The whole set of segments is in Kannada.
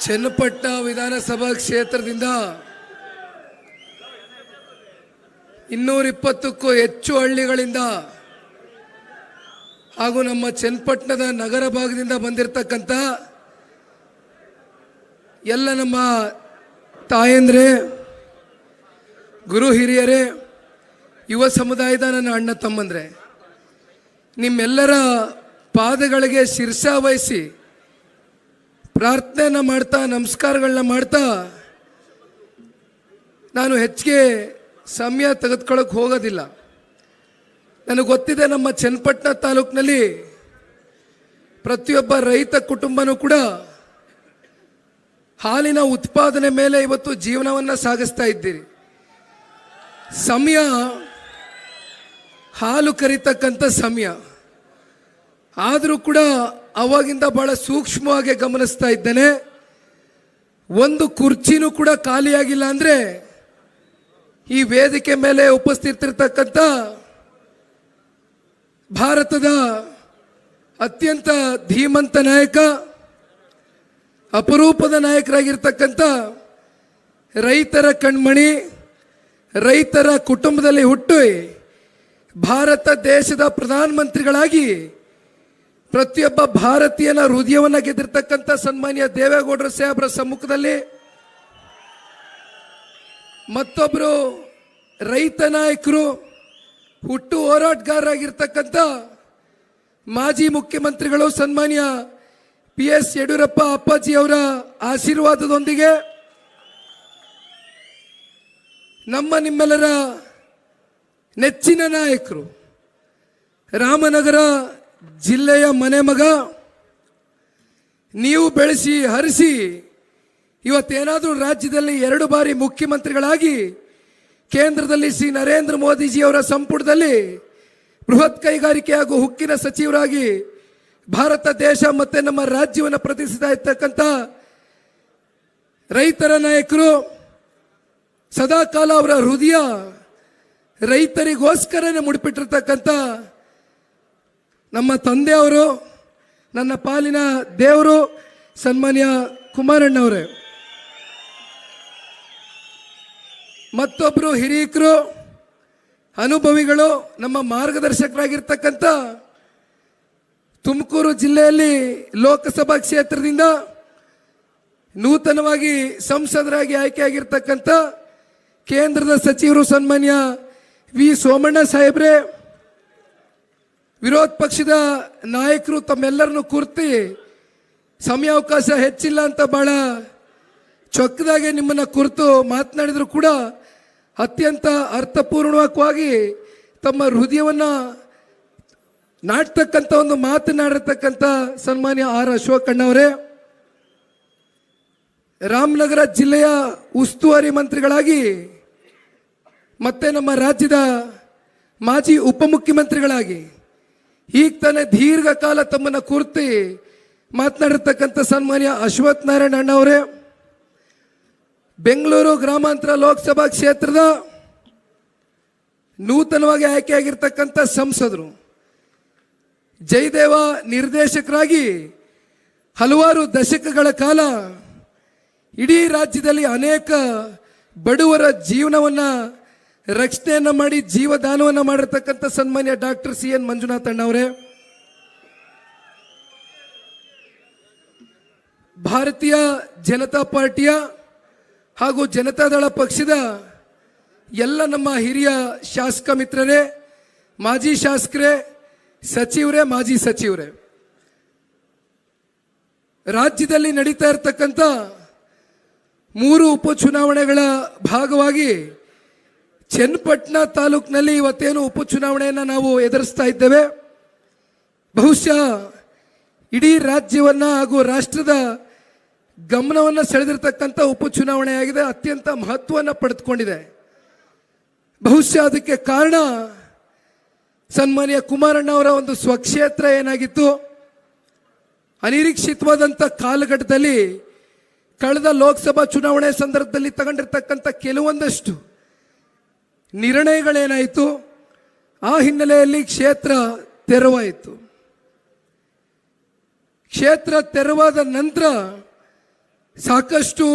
ಚನ್ನಪಟ್ಟಣ ವಿಧಾನಸಭಾ ಕ್ಷೇತ್ರದಿಂದ ಇನ್ನೂರ ಇಪ್ಪತ್ತಕ್ಕೂ ಹೆಚ್ಚು ಹಳ್ಳಿಗಳಿಂದ ಹಾಗೂ ನಮ್ಮ ಚನ್ನಪಟ್ಟಣದ ನಗರ ಭಾಗದಿಂದ ಬಂದಿರತಕ್ಕಂಥ ಎಲ್ಲ ನಮ್ಮ ತಾಯಂದ್ರೆ, ಗುರು ಹಿರಿಯರೇ, ಯುವ ಸಮುದಾಯದ ನನ್ನ ಅಣ್ಣ ತಮ್ಮಂದ್ರೆ, ನಿಮ್ಮೆಲ್ಲರ ಪಾದಗಳಿಗೆ ಶಿರ್ಷ ವಹಿಸಿ ಪ್ರಾರ್ಥನೆಯನ್ನ ಮಾಡ್ತಾ, ನಮಸ್ಕಾರಗಳನ್ನ ಮಾಡ್ತಾ, ನಾನು ಹೆಚ್ಚಿಗೆ ಸಮಯ ತೆಗೆದುಕೊಳ್ಳೋಕೆ ಹೋಗೋದಿಲ್ಲ. ನನಗೆ ಗೊತ್ತಿದೆ ನಮ್ಮ ಚನ್ನಪಟ್ಟಣ ತಾಲೂಕಿನಲ್ಲಿ ಪ್ರತಿಯೊಬ್ಬ ರೈತ ಕುಟುಂಬನೂ ಕೂಡ ಹಾಲಿನ ಉತ್ಪಾದನೆ ಮೇಲೆ ಇವತ್ತು ಜೀವನವನ್ನು ಸಾಗಿಸ್ತಾ ಇದ್ದೀರಿ. ಸಮಯ, ಹಾಲು ಕರಿತಕ್ಕಂಥ ಸಮಯ. ಆದರೂ ಕೂಡ ಅವಾಗಿಂದ ಬಹಳ ಸೂಕ್ಷ್ಮವಾಗಿ ಗಮನಿಸ್ತಾ ಇದ್ದೇನೆ. ಒಂದು ಕುರ್ಚಿನೂ ಕೂಡ ಖಾಲಿಯಾಗಿಲ್ಲ ಅಂದ್ರೆ ಈ ವೇದಿಕೆ ಮೇಲೆ ಉಪಸ್ಥಿತಿರ್ತಕ್ಕಂಥ ಭಾರತದ ಅತ್ಯಂತ ಧೀಮಂತ ನಾಯಕ, ಅಪರೂಪದ ನಾಯಕರಾಗಿರ್ತಕ್ಕಂಥ ರೈತರ ಕಣ್ಮಣಿ, ರೈತರ ಕುಟುಂಬದಲ್ಲಿ ಹುಟ್ಟಿ ಭಾರತ ದೇಶದ ಪ್ರಧಾನಮಂತ್ರಿಗಳಾಗಿ ಪ್ರತಿಯೊಬ್ಬ ಭಾರತೀಯನ ಹೃದಯವನ್ನ ಗೆದ್ದಿರ್ತಕ್ಕಂಥ ಸನ್ಮಾನ್ಯ ದೇವೇಗೌಡರ ಸಾಹೇಬರ ಸಮ್ಮುಖದಲ್ಲಿ ಮತ್ತೊಬ್ಬರು ರೈತ ನಾಯಕರು ಹುಟ್ಟು ಹೋರಾಟಗಾರರಾಗಿರ್ತಕ್ಕಂಥ ಮಾಜಿ ಮುಖ್ಯಮಂತ್ರಿಗಳು ಸನ್ಮಾನ್ಯ ಪಿ ಎಸ್ ಯಡಿಯೂರಪ್ಪ ಅಪ್ಪಾಜಿ ಅವರ ಆಶೀರ್ವಾದದೊಂದಿಗೆ ನಮ್ಮ ನಿಮ್ಮೆಲ್ಲರ ನೆಚ್ಚಿನ ನಾಯಕರು ರಾಮನಗರ ಜಿಲ್ಲೆಯ ಮನೆ ಮಗ, ನೀವು ಬೆಳೆಸಿ, ಹರಿಸಿ, ಇವತ್ತೇನಾದರೂ ರಾಜ್ಯದಲ್ಲಿ ಎರಡು ಬಾರಿ ಮುಖ್ಯಮಂತ್ರಿಗಳಾಗಿ ಕೇಂದ್ರದಲ್ಲಿ ಶ್ರೀ ನರೇಂದ್ರ ಮೋದಿಜಿಯವರ ಸಂಪುಟದಲ್ಲಿ ಬೃಹತ್ ಕೈಗಾರಿಕೆ ಹಾಗೂ ಹುಕ್ಕಿನ ಸಚಿವರಾಗಿ ಭಾರತ ದೇಶ ಮತ್ತೆ ನಮ್ಮ ರಾಜ್ಯವನ್ನು ಪ್ರತಿನಿಧಿಸ್ತಾ ಇರ್ತಕ್ಕಂಥ ರೈತರ ನಾಯಕರು, ಸದಾಕಾಲ ಅವರ ಹೃದಯ ರೈತರಿಗೋಸ್ಕರನೇ ಮುಡಿಪಿಟ್ಟಿರ್ತಕ್ಕಂಥ ನಮ್ಮ ತಂದೆಯವರು, ನನ್ನ ಪಾಲಿನ ದೇವರು ಸನ್ಮಾನ್ಯ ಕುಮಾರಣ್ಣವರೇ. ಮತ್ತೊಬ್ಬರು ಹಿರಿಯಕರು, ಅನುಭವಿಗಳು, ನಮ್ಮ ಮಾರ್ಗದರ್ಶಕರಾಗಿರ್ತಕ್ಕಂಥ ತುಮಕೂರು ಜಿಲ್ಲೆಯಲ್ಲಿ ಲೋಕಸಭಾ ಕ್ಷೇತ್ರದಿಂದ ನೂತನವಾಗಿ ಸಂಸದರಾಗಿ ಆಯ್ಕೆಯಾಗಿರ್ತಕ್ಕಂಥ ಕೇಂದ್ರದ ಸಚಿವರು ಸನ್ಮಾನ್ಯ ವಿ ಸೋಮಣ್ಣ ಸಾಹೇಬ್ರೆ ವಿರೋಧ ಪಕ್ಷದ ನಾಯಕರು ತಮ್ಮೆಲ್ಲರನ್ನು ಕುರ್ತಿ ಸಮಯಾವಕಾಶ ಹೆಚ್ಚಿಲ್ಲ ಅಂತ ಬಹಳ ಚೊಕ್ಕದಾಗೆ ನಿಮ್ಮನ್ನ ಕುರಿತು ಮಾತನಾಡಿದ್ರು ಕೂಡ ಅತ್ಯಂತ ಅರ್ಥಪೂರ್ಣವಾಗಿ ತಮ್ಮ ಹೃದಯವನ್ನ ನಾಟ್ತಕ್ಕಂಥ ಒಂದು ಮಾತನಾಡಿರ್ತಕ್ಕಂಥ ಸನ್ಮಾನ್ಯ ಆರ್ ಅಶೋಕಣ್ಣವರೇ ರಾಮನಗರ ಜಿಲ್ಲೆಯ ಉಸ್ತುವಾರಿ ಮಂತ್ರಿಗಳಾಗಿ ಮತ್ತೆ ನಮ್ಮ ರಾಜ್ಯದ ಮಾಜಿ ಉಪಮುಖ್ಯಮಂತ್ರಿಗಳಾಗಿ ಈಗ ತಾನೇ ದೀರ್ಘಕಾಲ ತಮ್ಮನ್ನ ಕುರ್ತಿ ಮಾತನಾಡಿರ್ತಕ್ಕಂಥ ಸನ್ಮಾನ್ಯ ಅಶ್ವಥ್ ನಾರಾಯಣ ಅಣ್ಣವರೇ. ಬೆಂಗಳೂರು ಗ್ರಾಮಾಂತರ ಲೋಕಸಭಾ ಕ್ಷೇತ್ರದ ನೂತನವಾಗಿ ಆಯ್ಕೆಯಾಗಿರ್ತಕ್ಕಂಥ ಸಂಸದರು. ಜಯದೇವ ನಿರ್ದೇಶಕರಾಗಿ ಹಲವಾರು ದಶಕಗಳ ಕಾಲ ಇಡೀ ರಾಜ್ಯದಲ್ಲಿ ಅನೇಕ ಬಡವರ ಜೀವನವನ್ನ ರಕ್ಷಣೆಯನ್ನ ಮಾಡಿ, ಜೀವದಾನವನ್ನ ಮಾಡಿರ್ತಕ್ಕಂಥ ಸನ್ಮಾನ್ಯ ಡಾಕ್ಟರ್ ಸಿ ಎನ್ ಮಂಜುನಾಥ್ ಅಣ್ಣವರೇ. ಭಾರತೀಯ ಜನತಾ ಪಾರ್ಟಿಯ ಹಾಗೂ ಜನತಾದಳ ಪಕ್ಷದ ಎಲ್ಲ ನಮ್ಮ ಹಿರಿಯ ಶಾಸಕ ಮಿತ್ರರೇ, ಮಾಜಿ ಶಾಸಕರೇ, ಸಚಿವರೇ, ಮಾಜಿ ಸಚಿವರೇ. ರಾಜ್ಯದಲ್ಲಿ ನಡೀತಾ ಇರತಕ್ಕಂಥ ಮೂರು ಉಪಚುನಾವಣೆಗಳ ಭಾಗವಾಗಿ ಚನ್ನಪಟ್ಟಣ ತಾಲೂಕಿನಲ್ಲಿ ಇವತ್ತೇನು ಉಪಚುನಾವಣೆಯನ್ನು ನಾವು ಎದುರಿಸ್ತಾ ಇದ್ದೇವೆ. ಬಹುಶಃ ಇಡೀ ರಾಜ್ಯವನ್ನ ಹಾಗೂ ರಾಷ್ಟ್ರದ ಗಮನವನ್ನು ಸೆಳೆದಿರ್ತಕ್ಕಂಥ ಉಪಚುನಾವಣೆಯಾಗಿದೆ. ಅತ್ಯಂತ ಮಹತ್ವವನ್ನು ಪಡೆದುಕೊಂಡಿದೆ. ಬಹುಶಃ ಅದಕ್ಕೆ ಕಾರಣ ಸನ್ಮಾನ್ಯ ಕುಮಾರಣ್ಣ ಅವರ ಒಂದು ಸ್ವಕ್ಷೇತ್ರ ಏನಾಗಿತ್ತು. ಅನಿರೀಕ್ಷಿತವಾದಂಥ ಕಾಲಘಟ್ಟದಲ್ಲಿ ಕಳೆದ ಲೋಕಸಭಾ ಚುನಾವಣೆ ಸಂದರ್ಭದಲ್ಲಿ ತಗೊಂಡಿರ್ತಕ್ಕಂಥ ಕೆಲವೊಂದಷ್ಟು ನಿರ್ಣಯಗಳೇನಾಯಿತು? ಆ ಹಿನ್ನೆಲೆಯಲ್ಲಿ ಕ್ಷೇತ್ರ ತೆರವಾಯಿತು. ಕ್ಷೇತ್ರ ತೆರವಾದ ನಂತರ ಸಾಕಷ್ಟು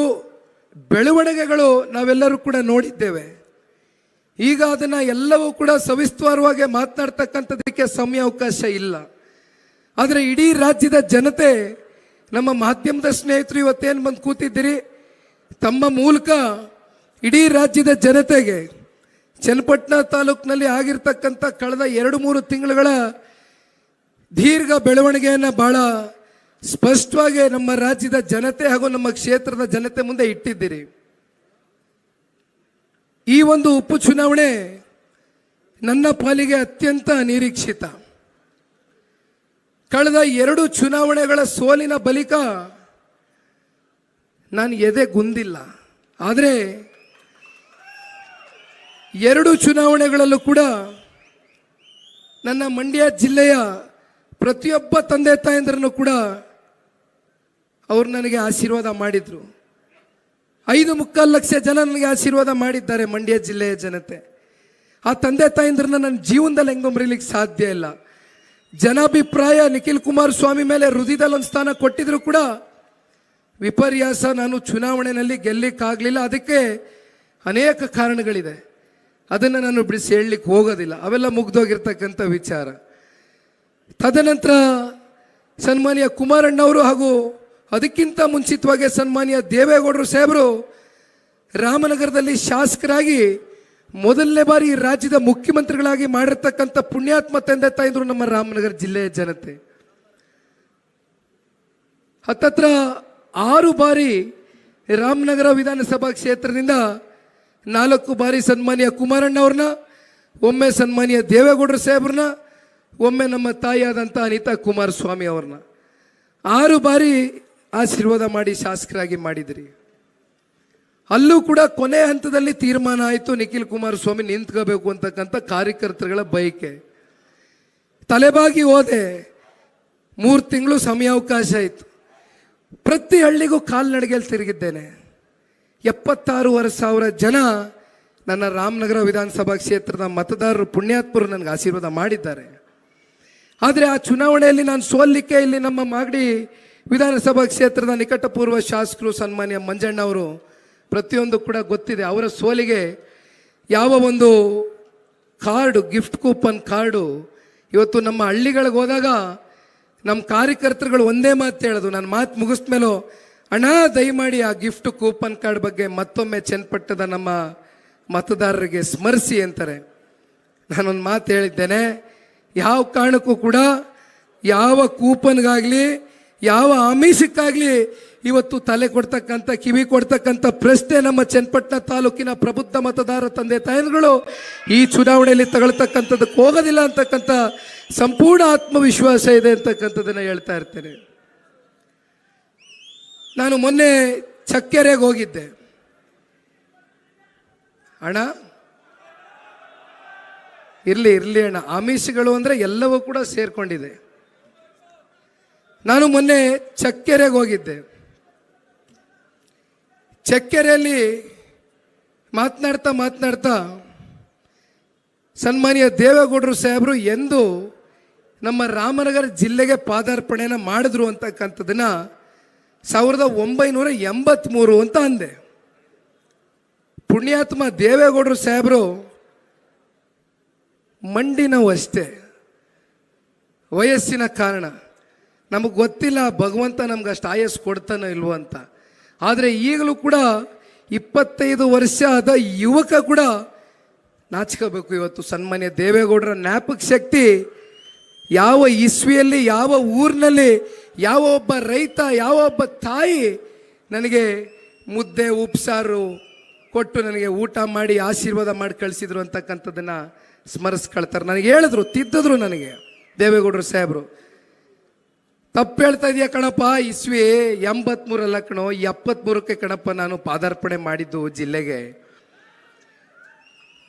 ಬೆಳವಣಿಗೆಗಳು ನಾವೆಲ್ಲರೂ ಕೂಡ ನೋಡಿದ್ದೇವೆ. ಈಗ ಅದನ್ನು ಎಲ್ಲವೂ ಕೂಡ ಸವಿಸ್ತಾರವಾಗಿ ಮಾತನಾಡ್ತಕ್ಕಂಥದಕ್ಕೆ ಸಮಯ ಅವಕಾಶ ಇಲ್ಲ. ಆದರೆ ಇಡೀ ರಾಜ್ಯದ ಜನತೆ, ನಮ್ಮ ಮಾಧ್ಯಮದ ಸ್ನೇಹಿತರು ಇವತ್ತೇನು ಬಂದು ಕೂತಿದ್ದೀರಿ? ತಮ್ಮ ಮೂಲಕ ಇಡೀ ರಾಜ್ಯದ ಜನತೆಗೆ ಚನ್ನಪಟ್ಟಣ ತಾಲೂಕಿನಲ್ಲಿ ಆಗಿರ್ತಕ್ಕಂಥ ಕಳೆದ ಎರಡು ಮೂರು ತಿಂಗಳುಗಳ ದೀರ್ಘ ಬೆಳವಣಿಗೆಯನ್ನು ಬಹಳ ಸ್ಪಷ್ಟವಾಗಿ ನಮ್ಮ ರಾಜ್ಯದ ಜನತೆ ಹಾಗೂ ನಮ್ಮ ಕ್ಷೇತ್ರದ ಜನತೆ ಮುಂದೆ ಇಟ್ಟಿದ್ದೀರಿ. ಈ ಒಂದು ಉಪಚುನಾವಣೆ ಚುನಾವಣೆ ನನ್ನ ಪಾಲಿಗೆ ಅತ್ಯಂತ ನಿರೀಕ್ಷಿತ ಕಳೆದ ಎರಡು ಚುನಾವಣೆಗಳ ಸೋಲಿನ ಬಳಿಕ ನಾನು ಎದೆ ಗುಂದಿಲ್ಲ. ಆದರೆ ಎರಡು ಚುನಾವಣೆಗಳಲ್ಲೂ ಕೂಡ ನನ್ನ ಮಂಡ್ಯ ಜಿಲ್ಲೆಯ ಪ್ರತಿಯೊಬ್ಬ ತಂದೆ ತಾಯಂದ್ರನ್ನು ಕೂಡ ಅವರು ನನಗೆ ಆಶೀರ್ವಾದ ಮಾಡಿದರು. ಐದು ಮುಕ್ಕಾಲು ಲಕ್ಷ ಜನ ನನಗೆ ಆಶೀರ್ವಾದ ಮಾಡಿದ್ದಾರೆ ಮಂಡ್ಯ ಜಿಲ್ಲೆಯ ಜನತೆ. ಆ ತಂದೆ ತಾಯಂದ್ರನ್ನ ನನ್ನ ಜೀವನದಲ್ಲಿ ಹೆಂಗೋ ಮರಿಲಿಕ್ಕೆ ಸಾಧ್ಯ ಇಲ್ಲ. ಜನಾಭಿಪ್ರಾಯ ನಿಖಿಲ್ ಕುಮಾರ್ ಸ್ವಾಮಿ ಮೇಲೆ ಹೃದಯದಲ್ಲಿ ಒಂದು ಸ್ಥಾನ ಕೊಟ್ಟಿದ್ರು ಕೂಡ ವಿಪರ್ಯಾಸ ನಾನು ಚುನಾವಣೆಯಲ್ಲಿ ಗೆಲ್ಲಿಕ್ಕಾಗಲಿಲ್ಲ. ಅದಕ್ಕೆ ಅನೇಕ ಕಾರಣಗಳಿದೆ. ಅದನ್ನು ನಾನು ಬಿಡಿಸಿ ಹೇಳಲಿಕ್ಕೆ ಹೋಗೋದಿಲ್ಲ. ಅವೆಲ್ಲ ಮುಗ್ದೋಗಿರ್ತಕ್ಕಂಥ ವಿಚಾರ. ತದನಂತರ ಸನ್ಮಾನ್ಯ ಕುಮಾರಣ್ಣವರು ಹಾಗೂ ಅದಕ್ಕಿಂತ ಮುಂಚಿತವಾಗಿ ಸನ್ಮಾನ್ಯ ದೇವೇಗೌಡರು ಸಾಹೇಬರು ರಾಮನಗರದಲ್ಲಿ ಶಾಸಕರಾಗಿ ಮೊದಲನೇ ಬಾರಿ ರಾಜ್ಯದ ಮುಖ್ಯಮಂತ್ರಿಗಳಾಗಿ ಮಾಡಿರ್ತಕ್ಕಂಥ ಪುಣ್ಯಾತ್ಮ ತಂದೆ ತಾಯಿದ್ರು ನಮ್ಮ ರಾಮನಗರ ಜಿಲ್ಲೆಯ ಜನತೆ. ಹತ್ತತ್ರ ಆರು ಬಾರಿ ರಾಮನಗರ ವಿಧಾನಸಭಾ ಕ್ಷೇತ್ರದಿಂದ ನಾಲ್ಕು ಬಾರಿ ಸನ್ಮಾನ್ಯ ಕುಮಾರಣ್ಣವ್ರನ್ನ ಒಮ್ಮೆ ಸನ್ಮಾನ್ಯ ದೇವೇಗೌಡರು ಸಾಹೇಬ್ರನ್ನ, ಒಮ್ಮೆ ನಮ್ಮ ತಾಯಿಯಾದಂಥ ಅನಿತಾ ಕುಮಾರಸ್ವಾಮಿ ಅವ್ರನ್ನ. ಆರು ಬಾರಿ ಆಶೀರ್ವಾದ ಮಾಡಿ ಶಾಸಕರಾಗಿ ಮಾಡಿದ್ರಿ. ಅಲ್ಲೂ ಕೂಡ ಕೊನೆ ಹಂತದಲ್ಲಿ ತೀರ್ಮಾನ ಆಯಿತು, ನಿಖಿಲ್ ಕುಮಾರಸ್ವಾಮಿ ನಿಂತ್ಕೋಬೇಕು ಅಂತಕ್ಕಂಥ ಕಾರ್ಯಕರ್ತರುಗಳ ಬಯಕೆ. ತಲೆಬಾಗಿ ಹೋದೆ, ಮೂರು ತಿಂಗಳು ಸಮಯಾವಕಾಶ ಆಯಿತು. ಪ್ರತಿ ಹಳ್ಳಿಗೂ ಕಾಲ್ನಡಿಗೆಯಲ್ಲಿ ತಿರುಗಿದ್ದೇನೆ. ಎಪ್ಪತ್ತಾರೂವರೆ ಸಾವಿರ ಜನ ನನ್ನ ರಾಮನಗರ ವಿಧಾನಸಭಾ ಕ್ಷೇತ್ರದ ಮತದಾರರು ಪುಣ್ಯಾತ್ಪುರ ನನಗೆ ಆಶೀರ್ವಾದ ಮಾಡಿದ್ದಾರೆ. ಆದರೆ ಆ ಚುನಾವಣೆಯಲ್ಲಿ ನಾನು ಸೋಲಿಕ್ಕೆ ಇಲ್ಲಿ ನಮ್ಮ ಮಾಗಡಿ ವಿಧಾನಸಭಾ ಕ್ಷೇತ್ರದ ನಿಕಟಪೂರ್ವ ಶಾಸಕರು ಸನ್ಮಾನ್ಯ ಮಂಜಣ್ಣ ಅವರು ಪ್ರತಿಯೊಂದು ಕೂಡ ಗೊತ್ತಿದೆ. ಅವರ ಸೋಲಿಗೆ ಯಾವ ಒಂದು ಕಾರ್ಡು, ಗಿಫ್ಟ್ ಕೂಪನ್ ಕಾರ್ಡು, ಇವತ್ತು ನಮ್ಮ ಹಳ್ಳಿಗಳಿಗೆ ಹೋದಾಗ ನಮ್ಮ ಕಾರ್ಯಕರ್ತರುಗಳು ಒಂದೇ ಮಾತು ಹೇಳೋದು. ನಾನು ಮಾತು ಮುಗಿಸ್ಮೇಲೂ ಅಣ್ಣ, ದಯಮಾಡಿ ಆ ಗಿಫ್ಟ್ ಕೂಪನ್ ಕಾರ್ಡ್ ಬಗ್ಗೆ ಮತ್ತೊಮ್ಮೆ ಚನ್ನಪಟ್ಟದ ನಮ್ಮ ಮತದಾರರಿಗೆ ಸ್ಮರಿಸಿ ಅಂತಾರೆ. ನಾನೊಂದು ಮಾತು ಹೇಳಿದ್ದೇನೆ, ಯಾವ ಕಾರಣಕ್ಕೂ ಕೂಡ ಯಾವ ಕೂಪನ್ಗಾಗಲಿ ಯಾವ ಆಮಿಷಕ್ಕಾಗಲಿ ಇವತ್ತು ತಲೆ ಕೊಡ್ತಕ್ಕಂಥ, ಕಿವಿ ಕೊಡ್ತಕ್ಕಂಥ ಪ್ರಶ್ನೆ ನಮ್ಮ ಚನ್ನಪಟ್ಟಣ ತಾಲೂಕಿನ ಪ್ರಬುದ್ಧ ಮತದಾರ ತಂದೆ ತಾಯಿಗಳು ಈ ಚುನಾವಣೆಯಲ್ಲಿ ತಗೊಳ್ತಕ್ಕಂಥದ್ದಕ್ಕೆ ಹೋಗೋದಿಲ್ಲ ಅಂತಕ್ಕಂಥ ಸಂಪೂರ್ಣ ಆತ್ಮವಿಶ್ವಾಸ ಇದೆ ಅಂತಕ್ಕಂಥದ್ದನ್ನು ಹೇಳ್ತಾ ಇರ್ತೇನೆ. ನಾನು ಮೊನ್ನೆ ಚಕ್ಕೆರೆಗೆ ಹೋಗಿದ್ದೆ. ಅಣ್ಣ, ಇರ್ಲಿ ಇರ್ಲಿ ಅಣ್ಣ. ಆಮಿಷಗಳು ಅಂದ್ರೆ ಎಲ್ಲವೂ ಕೂಡ ಸೇರ್ಕೊಂಡಿದೆ. ನಾನು ಮೊನ್ನೆ ಚಕ್ಕೆರೆಗೆ ಹೋಗಿದ್ದೆ. ಚಕ್ಕೆರೆಯಲ್ಲಿ ಮಾತನಾಡ್ತಾ ಮಾತನಾಡ್ತಾ ಸನ್ಮಾನ್ಯ ದೇವೇಗೌಡರು ಸಾಹೇಬರು ಎಂದು ನಮ್ಮ ರಾಮನಗರ ಜಿಲ್ಲೆಗೆ ಪಾದಾರ್ಪಣೆಯನ್ನು ಮಾಡಿದ್ರು ಅಂತಕ್ಕಂಥದ್ದನ್ನ ಸಾವಿರದ ಒಂಬೈನೂರ ಎಂಬತ್ಮೂರು ಅಂತ ಅಂದೆ. ಪುಣ್ಯಾತ್ಮ ದೇವೇಗೌಡರು ಸಾಹೇಬರು ಮಂಡಿ ನೋವು ವಯಸ್ಸಿನ ಕಾರಣ. ನಮಗೆ ಗೊತ್ತಿಲ್ಲ ಭಗವಂತ ನಮ್ಗೆ ಅಷ್ಟು ಆಯಸ್ಸು ಕೊಡ್ತಾನೋ ಇಲ್ವೋ ಅಂತ. ಆದರೆ ಈಗಲೂ ಕೂಡ ಇಪ್ಪತ್ತೈದು ವರ್ಷ ಆದ ಯುವಕ ಕೂಡ ನಾಚ್ಕೋಬೇಕು ಇವತ್ತು ಸನ್ಮಾನ್ಯ ದೇವೇಗೌಡರ ಜ್ಞಾಪಕ ಶಕ್ತಿ ಯಾವ ಇಸ್ವಿಯಲ್ಲಿ, ಯಾವ ಊರಿನಲ್ಲಿ, ಯಾವ ಒಬ್ಬ ರೈತ, ಯಾವ ಒಬ್ಬ ತಾಯಿ ನನಗೆ ಮುದ್ದೆ, ಉಪ್ಸಾರು ಕೊಟ್ಟು ನನಗೆ ಊಟ ಮಾಡಿ, ಆಶೀರ್ವಾದ ಮಾಡಿ ಕಳಿಸಿದ್ರು ಅಂತಕ್ಕಂಥದ್ದನ್ನು ಸ್ಮರಿಸ್ಕೊಳ್ತಾರೆ. ನನಗೆ ಹೇಳಿದ್ರು, ತಿದ್ದಿದ್ರು ನನಗೆ. ದೇವೇಗೌಡರು ಸಾಹೇಬರು, ತಪ್ಪು ಹೇಳ್ತಾ ಇದೆಯಾ ಕಣಪ್ಪ, ಇಸ್ವಿ ಎಂಬತ್ಮೂರಲ್ಲ ಕಣೋ ಎಪ್ಪತ್ಮೂರಕ್ಕೆ ಕಣಪ್ಪ, ನಾನು ಪಾದಾರ್ಪಣೆ ಮಾಡಿದ್ದು ಜಿಲ್ಲೆಗೆ.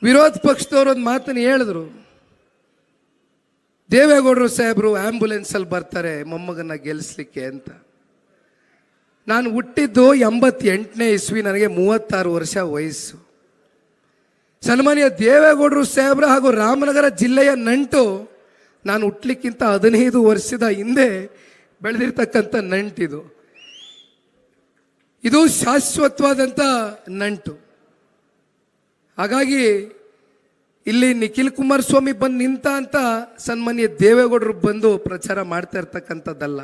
ವಿರೋಧ ಪಕ್ಷದವ್ರು ಒಂದು ಮಾತನ್ನು ಹೇಳಿದ್ರು. ದೇವೇಗೌಡರು ಸಾಹೇಬರು ಆ್ಯಂಬುಲೆನ್ಸಲ್ಲಿ ಬರ್ತಾರೆ, ಮೊಮ್ಮಗನ್ನ ಗೆಲ್ಲಿಸ್ಲಿಕ್ಕೆ ಅಂತ. ನಾನು ಹುಟ್ಟಿದ್ದು ಎಂಬತ್ತೆಂಟನೇ ಇಸ್ವಿ, ನನಗೆ ಮೂವತ್ತಾರು ವರ್ಷ ವಯಸ್ಸು. ಸನ್ಮಾನ್ಯ ದೇವೇಗೌಡರು ಸಾಹೇಬ್ರ ಹಾಗೂ ರಾಮನಗರ ಜಿಲ್ಲೆಯ ನಂಟು, ನಾನು ಹುಟ್ಟಲಿಕ್ಕಿಂತ ಹದಿನೈದು ವರ್ಷದ ಹಿಂದೆ ಬೆಳೆದಿರ್ತಕ್ಕಂಥ ನಂಟಿದು. ಇದು ಶಾಶ್ವತವಾದಂಥ ನಂಟು. ಹಾಗಾಗಿ ಇಲ್ಲಿ ನಿಖಿಲ್ ಕುಮಾರಸ್ವಾಮಿ ಬಂದು ನಿಂತ ಅಂತ ಸನ್ಮಾನ್ಯ ದೇವೇಗೌಡರು ಬಂದು ಪ್ರಚಾರ ಮಾಡ್ತಾ ಇರ್ತಕ್ಕಂಥದ್ದಲ್ಲ.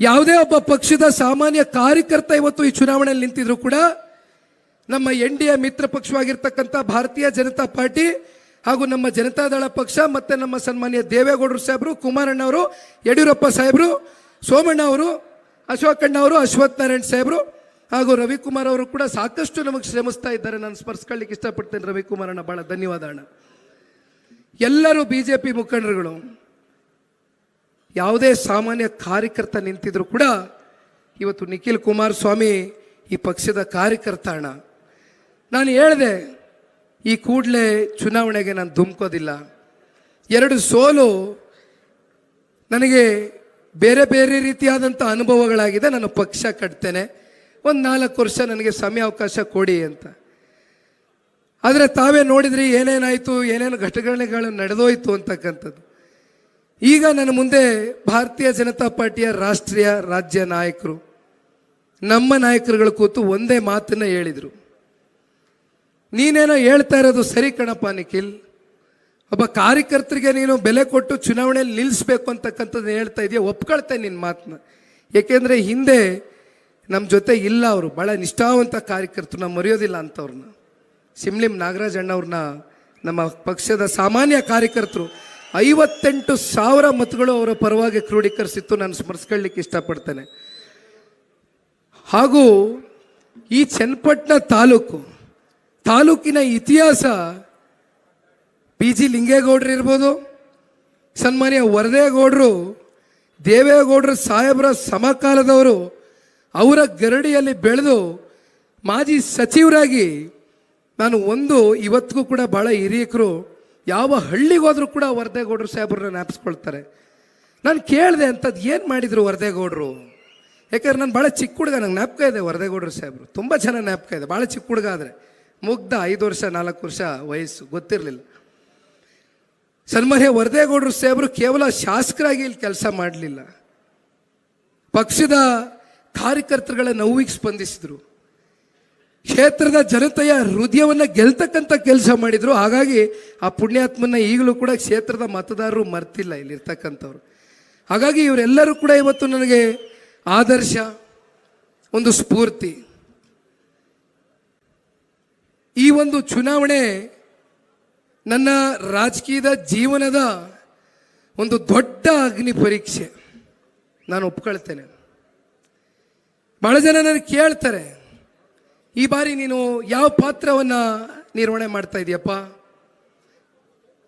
ಯಾವುದೇ ಒಬ್ಬ ಪಕ್ಷದ ಸಾಮಾನ್ಯ ಕಾರ್ಯಕರ್ತ ಇವತ್ತು ಈ ಚುನಾವಣೆಯಲ್ಲಿ ನಿಂತಿದ್ರು ಕೂಡ ನಮ್ಮ ಎನ್ ಡಿ ಎ ಮಿತ್ರ ಪಕ್ಷವಾಗಿರ್ತಕ್ಕಂಥ ಭಾರತೀಯ ಜನತಾ ಪಾರ್ಟಿ ಹಾಗೂ ನಮ್ಮ ಜನತಾದಳ ಪಕ್ಷ ಮತ್ತೆ ನಮ್ಮ ಸನ್ಮಾನ್ಯ ದೇವೇಗೌಡರು ಸಾಹೇಬರು, ಕುಮಾರಣ್ಣ ಅವರು, ಯಡಿಯೂರಪ್ಪ ಸಾಹೇಬರು, ಸೋಮಣ್ಣ ಅವರು, ಅಶೋಕಣ್ಣ ಅವರು ಅಶ್ವಥ್ ನಾರಾಯಣ್ ಸಾಹೇಬರು ಹಾಗೂ ರವಿಕುಮಾರ್ ಅವರು ಕೂಡ ಸಾಕಷ್ಟು ನಮಗೆ ಶ್ರಮಿಸ್ತಾ ಇದ್ದಾರೆ. ನಾನು ಸ್ಮರಿಸ್ಕೊಳ್ಳಿಕ್ಕೆ ಇಷ್ಟಪಡ್ತೇನೆ ರವಿಕುಮಾರ್ ಅಣ್ಣ. ಬಹಳ ಧನ್ಯವಾದ ಅಣ್ಣ. ಎಲ್ಲರೂ ಬಿಜೆಪಿ ಮುಖಂಡರುಗಳು, ಯಾವುದೇ ಸಾಮಾನ್ಯ ಕಾರ್ಯಕರ್ತ ನಿಂತಿದ್ರು ಕೂಡ ಇವತ್ತು ನಿಖಿಲ್ ಕುಮಾರಸ್ವಾಮಿ ಈ ಪಕ್ಷದ ಕಾರ್ಯಕರ್ತ ಅಣ್ಣ. ನಾನು ಹೇಳಿದೆ, ಈ ಕೂಡಲೇ ಚುನಾವಣೆಗೆ ನಾನು ಧುಮ್ಕೋದಿಲ್ಲ. ಎರಡು ಸೋಲು ನನಗೆ ಬೇರೆ ಬೇರೆ ರೀತಿಯಾದಂಥ ಅನುಭವಗಳಾಗಿದೆ. ನಾನು ಪಕ್ಷ ಕಟ್ತೇನೆ. ಒಂದು ನಾಲ್ಕು ವರ್ಷ ನನಗೆ ಸಮಯ ಅವಕಾಶ ಕೊಡಿ ಅಂತ. ಆದರೆ ತಾವೇ ನೋಡಿದ್ರಿ ಏನೇನಾಯಿತು, ಏನೇನು ಘಟನೆಗಳು ನಡೆದೋಯ್ತು ಅಂತಕ್ಕಂಥದ್ದು. ಈಗ ನನ್ನ ಮುಂದೆ ಭಾರತೀಯ ಜನತಾ ಪಾರ್ಟಿಯ ರಾಷ್ಟ್ರೀಯ ರಾಜ್ಯ ನಾಯಕರು, ನಮ್ಮ ನಾಯಕರುಗಳು ಕೂತು ಒಂದೇ ಮಾತನ್ನ ಹೇಳಿದರು. ನೀನೇನೋ ಹೇಳ್ತಾ ಇರೋದು ಸರಿ ಕಣಪ್ಪ ನಿಖಿಲ್. ಒಬ್ಬ ಕಾರ್ಯಕರ್ತರಿಗೆ ನೀನು ಬೆಲೆ ಕೊಟ್ಟು ಚುನಾವಣೆಯಲ್ಲಿ ನಿಲ್ಲಿಸ್ಬೇಕು ಅಂತಕ್ಕಂಥದ್ದು ಹೇಳ್ತಾ ಇದೆಯಾ? ಒಪ್ಕೊಳ್ತೇನೆ ನಿನ್ನ ಮಾತನ್ನ ಏಕೆಂದರೆ ಹಿಂದೆ ನಮ್ಮ ಜೊತೆ ಇಲ್ಲ ಅವರು. ಭಾಳ ನಿಷ್ಠಾವಂತ ಕಾರ್ಯಕರ್ತರು. ನಾವು ಮರೆಯೋದಿಲ್ಲ ಅಂಥವ್ರನ್ನ ಸಿಮ್ಲಿಂ ನಾಗರಾಜ್ ಅಣ್ಣವ್ರನ್ನ ನಮ್ಮ ಪಕ್ಷದ ಸಾಮಾನ್ಯ ಕಾರ್ಯಕರ್ತರು. ಐವತ್ತೆಂಟು ಸಾವಿರ ಮತಗಳು ಅವರ ಪರವಾಗಿ ಕ್ರೋಢೀಕರಿಸಿತ್ತು. ನಾನು ಸ್ಮರಿಸ್ಕೊಳ್ಳಿಕ್ಕೆ ಇಷ್ಟಪಡ್ತೇನೆ. ಹಾಗೂ ಈ ಚನ್ನಪಟ್ಟಣ ತಾಲೂಕು, ತಾಲೂಕಿನ ಇತಿಹಾಸ ಪಿ ಜಿ ಲಿಂಗೇಗೌಡರು ಇರ್ಬೋದು, ಸನ್ಮಾನ್ಯ ವರದೇಗೌಡರು, ದೇವೇಗೌಡರು ಸಾಹೇಬರ ಸಮಕಾಲದವರು ಅವರ ಗರಡಿಯಲ್ಲಿ ಬೆಳೆದು ಮಾಜಿ ಸಚಿವರಾಗಿ ನಾನು ಒಂದು, ಇವತ್ತಿಗೂ ಕೂಡ ಭಾಳ ಹಿರಿಯಕರು, ಯಾವ ಹಳ್ಳಿಗೆ ಹೋದ್ರೂ ಕೂಡ ವರದೇಗೌಡರು ಸಾಹೇಬ್ರನ್ನ ಜ್ಞಾಪಿಸ್ಕೊಳ್ತಾರೆ ನಾನು ಕೇಳಿದೆ ಅಂಥದ್ದು ಏನು ಮಾಡಿದರು ವರದೇಗೌಡರು? ಯಾಕಂದ್ರೆ ನಾನು ಭಾಳ ಚಿಕ್ಕ ಹುಡುಗ, ನಂಗೆ ಜ್ಞಾಪಕ ಇದೆ ವರದೇಗೌಡರು ಸಾಹೇಬರು. ತುಂಬ ಚೆನ್ನಾಗಿ ಜ್ಞಾಪಕ ಇದೆ. ಭಾಳ ಚಿಕ್ಕ ಹುಡುಗ ಆದರೆ. ಮುಗ್ಧ ಐದು ವರ್ಷ, ನಾಲ್ಕು ವರ್ಷ ವಯಸ್ಸು, ಗೊತ್ತಿರಲಿಲ್ಲ. ಸನ್ಮಾನ್ಯ ವರದೇಗೌಡರು ಸಾಹೇಬರು ಕೇವಲ ಶಾಸಕರಾಗಿ ಇಲ್ಲಿ ಕೆಲಸ ಮಾಡಲಿಲ್ಲ. ಪಕ್ಷದ ಕಾರ್ಯಕರ್ತರುಗಳ ನೋವಿಗೆ ಸ್ಪಂದಿಸಿದರು. ಕ್ಷೇತ್ರದ ಜನತೆಯ ಹೃದಯವನ್ನ ಗೆಲ್ತಕ್ಕಂಥ ಕೆಲಸ ಮಾಡಿದ್ರು. ಹಾಗಾಗಿ ಆ ಪುಣ್ಯಾತ್ಮನ ಈಗಲೂ ಕೂಡ ಕ್ಷೇತ್ರದ ಮತದಾರರು ಮರ್ತಿಲ್ಲ ಇಲ್ಲಿರ್ತಕ್ಕಂಥವ್ರು. ಹಾಗಾಗಿ ಇವರೆಲ್ಲರೂ ಕೂಡ ಇವತ್ತು ನನಗೆ ಆದರ್ಶ, ಒಂದು ಸ್ಫೂರ್ತಿ. ಈ ಒಂದು ಚುನಾವಣೆ ನನ್ನ ರಾಜಕೀಯದ ಜೀವನದ ಒಂದು ದೊಡ್ಡ ಅಗ್ನಿ ಪರೀಕ್ಷೆ. ನಾನು ಒಪ್ಕೊಳ್ತೇನೆ. ಬಹಳ ಜನ ನನಗೆ ಕೇಳ್ತಾರೆ, ಈ ಬಾರಿ ನೀನು ಯಾವ ಪಾತ್ರವನ್ನ ನಿರ್ವಹಣೆ ಮಾಡ್ತಾ ಇದೀಯಪ್ಪ?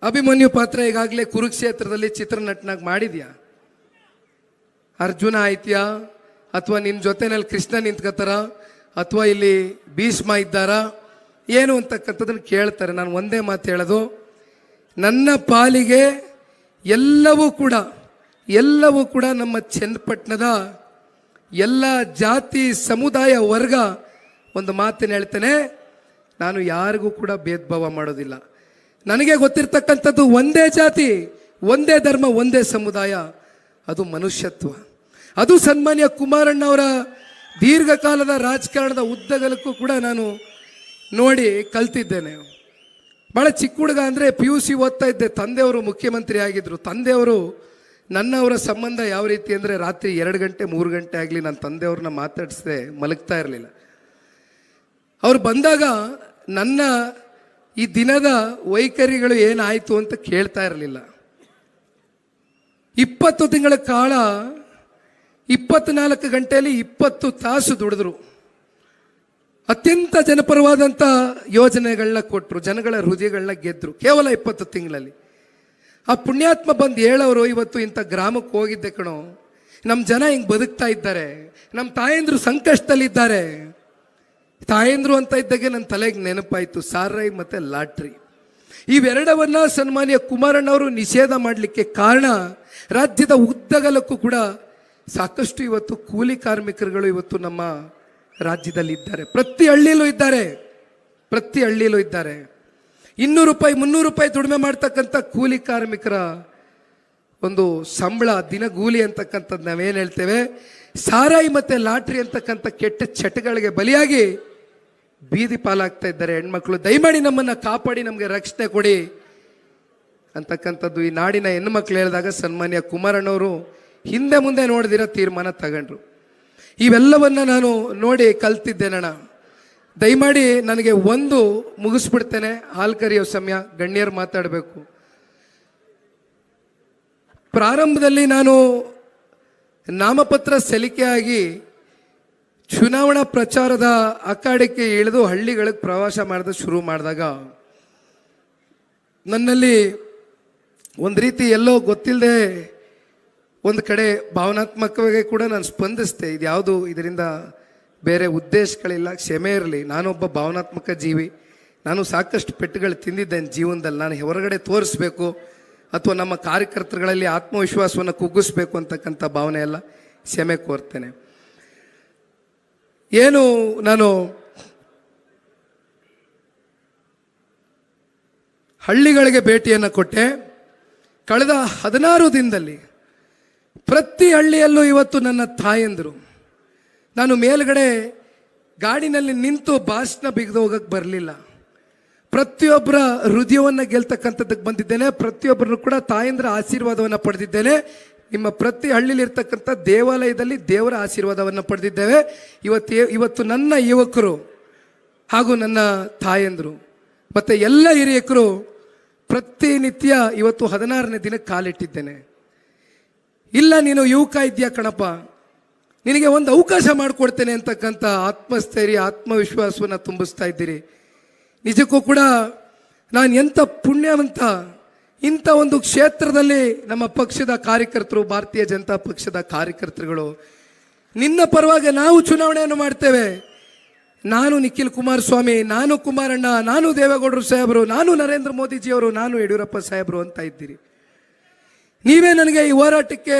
ಅಭಿಮನ್ಯು ಪಾತ್ರ ಈಗಾಗಲೇ ಕುರುಕ್ಷೇತ್ರದಲ್ಲಿ ಚಿತ್ರನಟನಾಗಿ ಮಾಡಿದ್ಯಾ? ಅರ್ಜುನ ಆಯ್ತ್ಯಾ? ಅಥವಾ ನಿನ್ನ ಜೊತೆನಲ್ಲಿ ಕೃಷ್ಣ ನಿಂತ್ಕೋತಾರ ಅಥವಾ ಇಲ್ಲಿ ಭೀಷ್ಮ ಇದ್ದಾರ? ಏನು ಅಂತಕ್ಕಂಥದ್ದನ್ನು ಕೇಳ್ತಾರೆ. ನಾನು ಒಂದೇ ಮಾತು ಹೇಳೋದು, ನನ್ನ ಪಾಲಿಗೆ ಎಲ್ಲವೂ ಕೂಡ ಎಲ್ಲವೂ ಕೂಡ ನಮ್ಮ ಚನ್ನಪಟ್ಟಣದ ಎಲ್ಲ ಜಾತಿ, ಸಮುದಾಯ, ವರ್ಗ ಒಂದು ಮಾತನ್ನು ಹೇಳ್ತೇನೆ. ನಾನು ಯಾರಿಗೂ ಕೂಡ ಭೇದ ಭಾವ ಮಾಡೋದಿಲ್ಲ. ನನಗೆ ಗೊತ್ತಿರ್ತಕ್ಕಂಥದ್ದು ಒಂದೇ ಜಾತಿ, ಒಂದೇ ಧರ್ಮ, ಒಂದೇ ಸಮುದಾಯ. ಅದು ಮನುಷ್ಯತ್ವ. ಅದು ಸನ್ಮಾನ್ಯ ಕುಮಾರಣ್ಣ ಅವರ ದೀರ್ಘಕಾಲದ ರಾಜಕಾರಣದ ಉದ್ದಗಲಕ್ಕೂ ಕೂಡ ನಾನು ನೋಡಿ ಕಲ್ತಿದ್ದೇನೆ. ಭಾಳ ಚಿಕ್ಕ ಹುಡುಗ ಅಂದರೆ ಪಿ ಯು ಸಿ ಓದ್ತಾ ಇದ್ದೆ. ತಂದೆಯವರು ಮುಖ್ಯಮಂತ್ರಿ ಆಗಿದ್ದರು ತಂದೆಯವರು ನನ್ನ ಅವರ ಸಂಬಂಧ ಯಾವ ರೀತಿ ಅಂದರೆ ರಾತ್ರಿ ಎರಡು ಗಂಟೆ, ಮೂರು ಗಂಟೆ ಆಗಲಿ ನನ್ನ ತಂದೆಯವ್ರನ್ನ ಮಾತಾಡಿಸದೆ ಮಲಗ್ತಾ ಇರಲಿಲ್ಲ. ಅವ್ರು ಬಂದಾಗ ನನ್ನ ಈ ದಿನದ ವೈಖರಿಗಳು ಏನಾಯಿತು ಅಂತ ಕೇಳ್ತಾ ಇರಲಿಲ್ಲ. ಇಪ್ಪತ್ತು ತಿಂಗಳ ಕಾಲ ಇಪ್ಪತ್ನಾಲ್ಕು ಗಂಟೆಯಲ್ಲಿ ಇಪ್ಪತ್ತು ತಾಸು ದುಡಿದ್ರು. ಅತ್ಯಂತ ಜನಪರವಾದಂಥ ಯೋಜನೆಗಳನ್ನ ಕೊಟ್ಟರು ಜನಗಳ ಹೃದಯಗಳನ್ನ ಗೆದ್ದರು ಕೇವಲ ಇಪ್ಪತ್ತು ತಿಂಗಳಲ್ಲಿ. ಆ ಪುಣ್ಯಾತ್ಮ ಬಂದು ಹೇಳೋರು ಇವತ್ತು ಇಂಥ ಗ್ರಾಮಕ್ಕೆ ಹೋಗಿದ್ದೆ ಕಣೋ. ನಮ್ಮ ಜನ ಹಿಂಗೆ ಬದುಕ್ತಾ ಇದ್ದಾರೆ. ನಮ್ಮ ತಾಯಂದ್ರು ಸಂಕಷ್ಟದಲ್ಲಿದ್ದಾರೆ. ತಾಯಂದ್ರು ಅಂತ ಇದ್ದಾಗೆ ನನ್ನ ತಲೆಗೆ ನೆನಪಾಯಿತು. ಸಾರ್ರೈ ಮತ್ತು ಲಾಟ್ರಿ. ಇವೆರಡವನ್ನ ಸನ್ಮಾನ್ಯ ಕುಮಾರಣ್ಣವರು ನಿಷೇಧ ಮಾಡಲಿಕ್ಕೆ ಕಾರಣ ರಾಜ್ಯದ ಉದ್ದಗಲಕ್ಕೂ ಕೂಡ ಸಾಕಷ್ಟು ಇವತ್ತು ಕೂಲಿ ಕಾರ್ಮಿಕರುಗಳು ಇವತ್ತು ನಮ್ಮ ರಾಜ್ಯದಲ್ಲಿ ಇದ್ದಾರೆ ಪ್ರತಿ ಹಳ್ಳಿಯಲ್ಲೂ ಇದ್ದಾರೆ. ಪ್ರತಿ ಹಳ್ಳಿಯಲ್ಲೂ ಇದ್ದಾರೆ. ಇನ್ನೂರು ರೂಪಾಯಿ, ಮುನ್ನೂರು ರೂಪಾಯಿ ದುಡಿಮೆ ಮಾಡ್ತಕ್ಕಂಥ ಕೂಲಿ ಕಾರ್ಮಿಕರ ಒಂದು ಸಂಬಳ, ದಿನಗೂಲಿ ಅಂತಕ್ಕಂಥದ್ದು ನಾವೇನು ಹೇಳ್ತೇವೆ? ಸಾರಾಯಿ ಮತ್ತು ಲಾಟ್ರಿ ಅಂತಕ್ಕಂಥ ಕೆಟ್ಟ ಚಟಗಳಿಗೆ ಬಲಿಯಾಗಿ ಬೀದಿ ಪಾಲಾಗ್ತಾ ಇದ್ದಾರೆ ಹೆಣ್ಮಕ್ಳು. ದಯಮಾಡಿ ನಮ್ಮನ್ನು ಕಾಪಾಡಿ, ನಮಗೆ ರಕ್ಷಣೆ ಕೊಡಿ ಅಂತಕ್ಕಂಥದ್ದು ಈ ನಾಡಿನ ಹೆಣ್ಮಕ್ಳು ಹೇಳಿದಾಗ ಸನ್ಮಾನ್ಯ ಕುಮಾರಣ್ಣವರು ಹಿಂದೆ ಮುಂದೆ ನೋಡಿದಿರೋ ತೀರ್ಮಾನ ತಗೊಂಡ್ರು. ಇವೆಲ್ಲವನ್ನು ನಾನು ನೋಡಿ ಕಲ್ತಿದ್ದೇನಣ್ಣ. ದಯಮಾಡಿ ನನಗೆ ಒಂದು ಮುಗಿಸ್ಬಿಡ್ತೇನೆ. ಹಾಲು ಕರೆಯೋ ಸಮಯ, ಗಣ್ಯರು ಮಾತಾಡಬೇಕು. ಪ್ರಾರಂಭದಲ್ಲಿ ನಾನು ನಾಮಪತ್ರ ಸಲ್ಲಿಕೆಯಾಗಿ ಚುನಾವಣಾ ಪ್ರಚಾರದ ಅಖಾಡಕ್ಕೆ ಇಳಿದು ಹಳ್ಳಿಗಳಿಗೆ ಪ್ರವಾಸ ಮಾಡಿದ ಶುರು ಮಾಡಿದಾಗ ನನ್ನಲ್ಲಿ ಒಂದು ರೀತಿ ಎಲ್ಲೋ ಗೊತ್ತಿಲ್ಲದೆ ಒಂದು ಕಡೆ ಭಾವನಾತ್ಮಕವಾಗಿ ಕೂಡ ನಾನು ಸ್ಪಂದಿಸ್ತೆ. ಇದು ಯಾವುದು ಇದರಿಂದ ಬೇರೆ ಉದ್ದೇಶಗಳಿಲ್ಲ, ಕ್ಷಮೆ ಇರಲಿ. ನಾನೊಬ್ಬ ಭಾವನಾತ್ಮಕ ಜೀವಿ. ನಾನು ಸಾಕಷ್ಟು ಪೆಟ್ಟುಗಳು ತಿಂದಿದ್ದೇನೆ ಜೀವನದಲ್ಲಿ. ನಾನು ಹೊರಗಡೆ ತೋರಿಸ್ಬೇಕು ಅಥವಾ ನಮ್ಮ ಕಾರ್ಯಕರ್ತರುಗಳಲ್ಲಿ ಆತ್ಮವಿಶ್ವಾಸವನ್ನು ಕುಗ್ಗಿಸ್ಬೇಕು ಅಂತಕ್ಕಂಥ ಭಾವನೆ ಎಲ್ಲ ಕ್ಷಮೆ ಕೋರ್ತೇನೆ. ಏನು ನಾನು ಹಳ್ಳಿಗಳಿಗೆ ಭೇಟಿಯನ್ನು ಕೊಟ್ಟೆ. ಕಳೆದ ಹದಿನಾರು ದಿನದಲ್ಲಿ ಪ್ರತಿ ಹಳ್ಳಿಯಲ್ಲೂ ಇವತ್ತು ನನ್ನ ತಾಯಂದರು. ನಾನು ಮೇಲ್ಗಡೆ ಗಾಡಿನಲ್ಲಿ ನಿಂತು ಬಾಸ್ನ ಬಿಗದು ಹೋಗಕ್ಕೆ ಬರಲಿಲ್ಲ. ಪ್ರತಿಯೊಬ್ಬರ ಹೃದಯವನ್ನು ಗೆಲ್ತಕ್ಕಂಥದ್ದಕ್ಕೆ ಬಂದಿದ್ದೇನೆ. ಪ್ರತಿಯೊಬ್ಬರನ್ನು ಕೂಡ ತಾಯಂದ್ರ ಆಶೀರ್ವಾದವನ್ನು ಪಡೆದಿದ್ದೇನೆ. ನಿಮ್ಮ ಪ್ರತಿ ಹಳ್ಳಿಲಿರ್ತಕ್ಕಂಥ ದೇವಾಲಯದಲ್ಲಿ ದೇವರ ಆಶೀರ್ವಾದವನ್ನು ಪಡೆದಿದ್ದೇವೆ. ಇವತ್ತು ಇವತ್ತು ನನ್ನ ಯುವಕರು ಹಾಗೂ ನನ್ನ ತಾಯಂದರು ಮತ್ತು ಎಲ್ಲ ಹಿರಿಯಕರು ಪ್ರತಿನಿತ್ಯ ಇವತ್ತು ಹದಿನಾರನೇ ದಿನಕ್ಕೆ ಕಾಲಿಟ್ಟಿದ್ದೇನೆ. ಇಲ್ಲ ನೀನು ಯುವಕ ಇದೆಯಾ ಕಣಪ್ಪ. ನಿನಗೆ ಒಂದು ಅವಕಾಶ ಮಾಡಿಕೊಡ್ತೇನೆ ಅಂತಕ್ಕಂಥ ಆತ್ಮಸ್ಥೈರ್ಯ, ಆತ್ಮವಿಶ್ವಾಸವನ್ನು ತುಂಬಿಸ್ತಾ ಇದ್ದೀರಿ. ನಿಜಕ್ಕೂ ಕೂಡ ನಾನು ಎಂಥ ಪುಣ್ಯವಂತ, ಇಂಥ ಒಂದು ಕ್ಷೇತ್ರದಲ್ಲಿ ನಮ್ಮ ಪಕ್ಷದ ಕಾರ್ಯಕರ್ತರು, ಭಾರತೀಯ ಜನತಾ ಪಕ್ಷದ ಕಾರ್ಯಕರ್ತರುಗಳು. ನಿನ್ನ ಪರವಾಗಿ ನಾವು ಚುನಾವಣೆಯನ್ನು ಮಾಡ್ತೇವೆ. ನಾನು ನಿಖಿಲ್ ಕುಮಾರಸ್ವಾಮಿ, ನಾನು ಕುಮಾರಣ್ಣ, ನಾನು ದೇವೇಗೌಡರು ಸಾಹೇಬರು, ನಾನು ನರೇಂದ್ರ ಮೋದಿಜಿಯವರು, ನಾನು ಯಡಿಯೂರಪ್ಪ ಸಾಹೇಬರು ಅಂತ ಇದ್ದೀರಿ. ನೀವೇ ನನಗೆ ಈ ಹೋರಾಟಕ್ಕೆ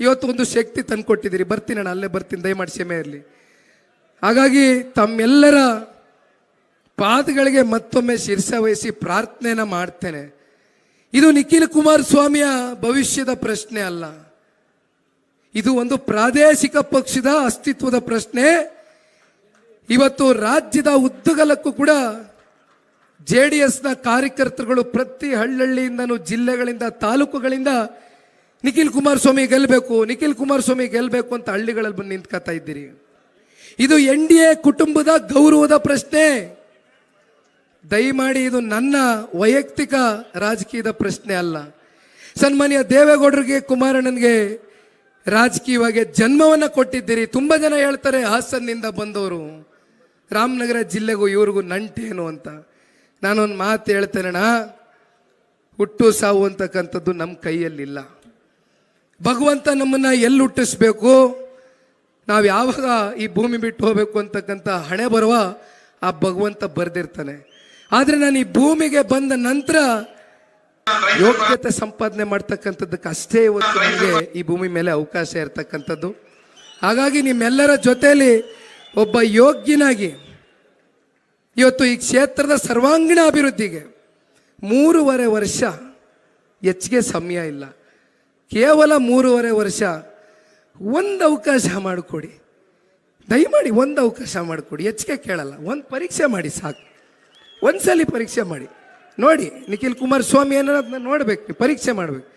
ಇವತ್ತು ಒಂದು ಶಕ್ತಿ ತಂದುಕೊಟ್ಟಿದ್ದೀರಿ ಬರ್ತೀನಿ ನಾನು ಅಲ್ಲೇ ಬರ್ತೀನಿ. ದಯಮಾಡಿ ಸೆಮೆ ಇರಲಿ. ಹಾಗಾಗಿ ತಮ್ಮೆಲ್ಲರ ಪಾದಗಳಿಗೆ ಮತ್ತೊಮ್ಮೆ ಶಿರಸ ವಹಿಸಿ ಪ್ರಾರ್ಥನೆನ ಮಾಡ್ತೇನೆ. ಇದು ನಿಖಿಲ್ ಕುಮಾರಸ್ವಾಮಿಯ ಭವಿಷ್ಯದ ಪ್ರಶ್ನೆ ಅಲ್ಲ. ಇದು ಒಂದು ಪ್ರಾದೇಶಿಕ ಪಕ್ಷದ ಅಸ್ತಿತ್ವದ ಪ್ರಶ್ನೆ. ಇವತ್ತು ರಾಜ್ಯದ ಉದ್ದಗಲಕ್ಕೂ ಕೂಡ ಜೆ ಡಿ ಎಸ್ನ ಕಾರ್ಯಕರ್ತರುಗಳು ಪ್ರತಿ ಹಳ್ಳಹಳ್ಳಿಯಿಂದನೂ ಜಿಲ್ಲೆಗಳಿಂದ ತಾಲೂಕುಗಳಿಂದ ನಿಖಿಲ್ ಕುಮಾರಸ್ವಾಮಿ ಗೆಲ್ಲಬೇಕು ನಿಖಿಲ್ ಕುಮಾರಸ್ವಾಮಿ ಗೆಲ್ಲಬೇಕು ಅಂತ ಹಳ್ಳಿಗಳಲ್ಲಿ ಬಂದು ನಿಂತ್ಕೊತಾ ಇದ್ದೀರಿ. ಇದು ಎನ್ ಡಿ ಎ ಕುಟುಂಬದ ಗೌರವದ ಪ್ರಶ್ನೆ. ದಯಮಾಡಿ ಇದು ನನ್ನ ವೈಯಕ್ತಿಕ ರಾಜಕೀಯದ ಪ್ರಶ್ನೆ ಅಲ್ಲ. ಸನ್ಮಾನ್ಯ ದೇವೇಗೌಡರಿಗೆ, ಕುಮಾರಣ್ಣನಿಗೆ ರಾಜಕೀಯವಾಗಿ ಜನ್ಮವನ್ನ ಕೊಟ್ಟಿದ್ದೀರಿ. ತುಂಬಾ ಜನ ಹೇಳ್ತಾರೆ, ಹಾಸನ್ನಿಂದ ಬಂದವರು. ರಾಮನಗರ ಜಿಲ್ಲೆಗೂ ಇವ್ರಿಗೂ ನಂಟೇನು ಅಂತ. ನಾನೊಂದು ಮಾತು ಹೇಳ್ತೇನಣ್ಣ, ಹುಟ್ಟು ಸಾವು ಅಂತಕ್ಕಂಥದ್ದು ನಮ್ಮ ಕೈಯಲ್ಲಿಲ್ಲ. ಭಗವಂತ ನಮ್ಮನ್ನು ಎಲ್ಲಿ ಹುಟ್ಟಿಸ್ಬೇಕು ನಾವು ಯಾವಾಗ ಈ ಭೂಮಿ ಬಿಟ್ಟು ಹೋಗ್ಬೇಕು ಅಂತಕ್ಕಂಥ ಹಣೆ ಬರುವ ಆ ಭಗವಂತ ಬರೆದಿರ್ತಾನೆ. ಆದರೆ ನಾನು ಈ ಭೂಮಿಗೆ ಬಂದ ನಂತರ ಯೋಗ್ಯತೆ ಸಂಪಾದನೆ ಮಾಡ್ತಕ್ಕಂಥದ್ದಕ್ಕೆ ಅಷ್ಟೇ ಇವತ್ತು ನನಗೆ ಈ ಭೂಮಿ ಮೇಲೆ ಅವಕಾಶ ಇರತಕ್ಕಂಥದ್ದು. ಹಾಗಾಗಿ ನಿಮ್ಮೆಲ್ಲರ ಜೊತೆಯಲ್ಲಿ ಒಬ್ಬ ಯೋಗ್ಯನಾಗಿ ಇವತ್ತು ಈ ಕ್ಷೇತ್ರದ ಸರ್ವಾಂಗೀಣ ಅಭಿವೃದ್ಧಿಗೆ ಮೂರುವರೆ ವರ್ಷ ಹೆಚ್ಚಿಗೆ ಸಮಯ ಇಲ್ಲ. ಕೇವಲ ಮೂರುವರೆ ವರ್ಷ ಒಂದು ಅವಕಾಶ ಮಾಡಿಕೊಡಿ. ದಯಮಾಡಿ ಒಂದು ಅವಕಾಶ ಮಾಡಿಕೊಡಿ. ಹೆಚ್ಚಿಗೆ ಕೇಳಲ್ಲ. ಒಂದು ಪರೀಕ್ಷೆ ಮಾಡಿ ಸಾಕು. ಒಂದ್ಸಲಿ ಪರೀಕ್ಷೆ ಮಾಡಿ. ನೋಡಿ, ನಿಖಿಲ್ ಕುಮಾರಸ್ವಾಮಿ ಅನ್ನೋದನ್ನ ನೋಡ್ಬೇಕು ನೀವು. ಪರೀಕ್ಷೆ ಮಾಡ್ಬೇಕು.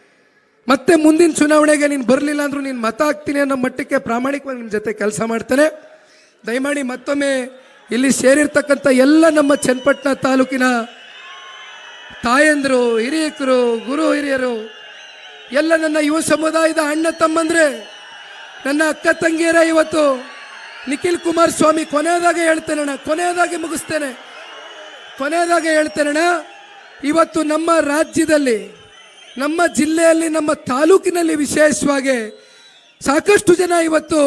ಮತ್ತೆ ಮುಂದಿನ ಚುನಾವಣೆಗೆ ನೀನು ಬರಲಿಲ್ಲ ಅಂದ್ರೂ ನೀನು ಮತ ಹಾಕ್ತೀನಿ ಅನ್ನೋ ಮಟ್ಟಕ್ಕೆ ಪ್ರಾಮಾಣಿಕವಾಗಿ ನಿಮ್ಮ ಜೊತೆ ಕೆಲಸ ಮಾಡ್ತೇನೆ. ದಯಮಾಡಿ ಮತ್ತೊಮ್ಮೆ ಇಲ್ಲಿ ಸೇರಿರ್ತಕ್ಕಂಥ ಎಲ್ಲ ನಮ್ಮ ಚನ್ನಪಟ್ಟಣ ತಾಲೂಕಿನ ತಾಯಂದರು, ಹಿರಿಯಕರು, ಗುರು ಹಿರಿಯರು ಎಲ್ಲ ನನ್ನ ಯುವ ಸಮುದಾಯದ ಅಣ್ಣ ತಮ್ಮಂದ್ರೆ, ನನ್ನ ಅಕ್ಕ ತಂಗಿಯರ ಇವತ್ತು ನಿಖಿಲ್ ಕುಮಾರಸ್ವಾಮಿ ಕೊನೆಯದಾಗೆ ಹೇಳ್ತೇನೆ ಕೊನೆಯದಾಗಿ ಮುಗಿಸ್ತೇನೆ. ಕೊನೆಯದಾಗಿ ಹೇಳ್ತೇನಣ್ಣ ಇವತ್ತು ನಮ್ಮ ರಾಜ್ಯದಲ್ಲಿ, ನಮ್ಮ ಜಿಲ್ಲೆಯಲ್ಲಿ, ನಮ್ಮ ತಾಲೂಕಿನಲ್ಲಿ ವಿಶೇಷವಾಗಿ ಸಾಕಷ್ಟು ಜನ ಇವತ್ತು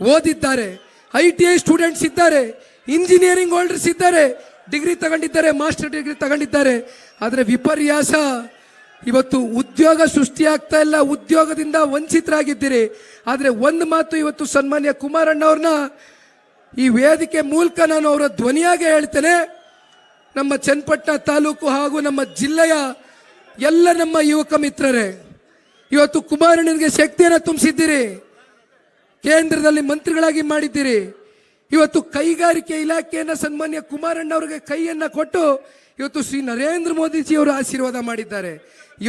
ಓದಿದ್ದಾರೆ. ಐ ಟಿ ಐ ಸ್ಟೂಡೆಂಟ್ಸ್ ಇದ್ದಾರೆ, ಇಂಜಿನಿಯರಿಂಗ್ ಹೋಲ್ಡರ್ಸ್ ಇದ್ದಾರೆ, ಡಿಗ್ರಿ ತಗೊಂಡಿದ್ದಾರೆ, ಮಾಸ್ಟರ್ ಡಿಗ್ರಿ ತಗೊಂಡಿದ್ದಾರೆ. ಆದರೆ ವಿಪರ್ಯಾಸ ಇವತ್ತು ಉದ್ಯೋಗ ಸೃಷ್ಟಿಯಾಗ್ತಾ ಇಲ್ಲ, ಉದ್ಯೋಗದಿಂದ ವಂಚಿತರಾಗಿದ್ದೀರಿ. ಆದರೆ ಒಂದು ಮಾತು ಇವತ್ತು ಸನ್ಮಾನ್ಯ ಕುಮಾರಣ್ಣವ್ರನ್ನ, ಈ ವೇದಿಕೆ ಮೂಲಕ ನಾನು ಅವರ ಧ್ವನಿಯಾಗೆ ಹೇಳ್ತೇನೆ, ನಮ್ಮ ಚನ್ನಪಟ್ಟಣ ತಾಲೂಕು ಹಾಗೂ ನಮ್ಮ ಜಿಲ್ಲೆಯ ಎಲ್ಲ ನಮ್ಮ ಯುವಕ ಮಿತ್ರರೇ, ಇವತ್ತು ಕುಮಾರಣ್ಣನಿಗೆ ಶಕ್ತಿಯನ್ನು ತುಂಬಿಸಿದ್ದೀರಿ. ಕೇಂದ್ರದಲ್ಲಿ ಮಂತ್ರಿಗಳಾಗಿ ಮಾಡಿದ್ದೀರಿ. ಇವತ್ತು ಕೈಗಾರಿಕೆ ಇಲಾಖೆಯನ್ನ ಸನ್ಮಾನ್ಯ ಕುಮಾರಣ್ಣ ಅವರಿಗೆ ಕೈಯನ್ನ ಕೊಟ್ಟು ಇವತ್ತು ಶ್ರೀ ನರೇಂದ್ರ ಮೋದಿಜಿ ಅವರು ಆಶೀರ್ವಾದ ಮಾಡಿದ್ದಾರೆ.